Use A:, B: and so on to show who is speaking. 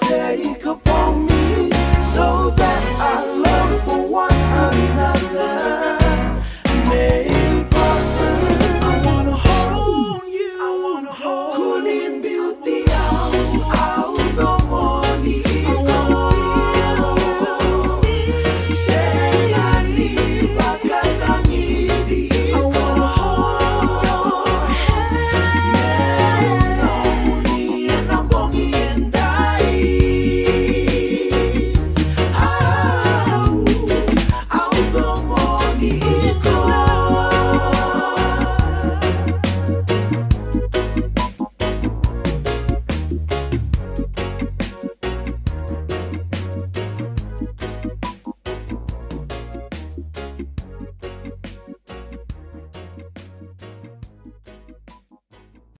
A: take a